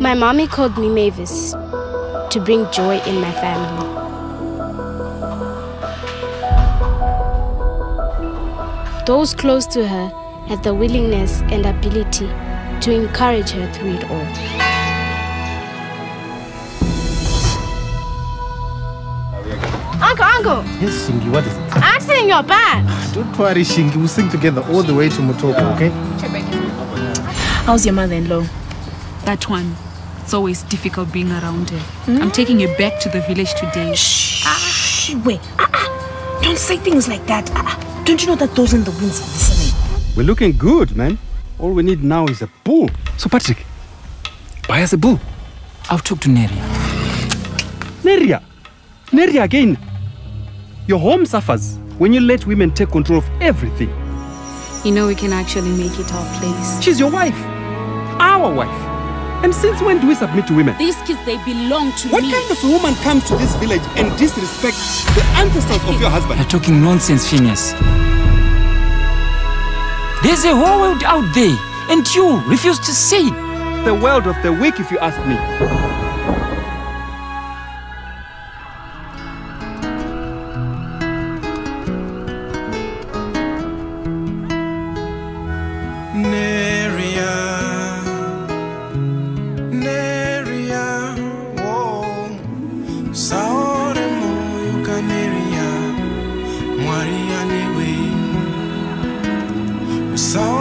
My mommy called me Mavis to bring joy in my family. Those close to her had the willingness and ability to encourage her through it all. Uncle, uncle, Yes, Shingi, what is it? I'm singing your band. Don't worry, Shingi. We'll sing together all the way to Mutoko, okay? How's your mother-in-law? That one. It's always difficult being around her. I'm taking her back to the village today. Shh, wait. Ah, ah. Don't say things like that. Ah, ah. Don't you know that those in the winds are listening? We're looking good, man. All we need now is a bull. So, Patrick, buy us a bull. I'll talk to Neria. Neria! Neria again! Your home suffers when you let women take control of everything. You know we can actually make it our place. She's your wife. Our wife. And since when do we submit to women? These kids, they belong to What me. What kind of a woman comes to this village and disrespects the ancestors of your husband? You're talking nonsense, Phineas. There's a whole world out there, and you refuse to see it. The world of the weak, if you ask me. Maria newe, Saore